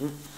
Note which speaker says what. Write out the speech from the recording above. Speaker 1: Mm.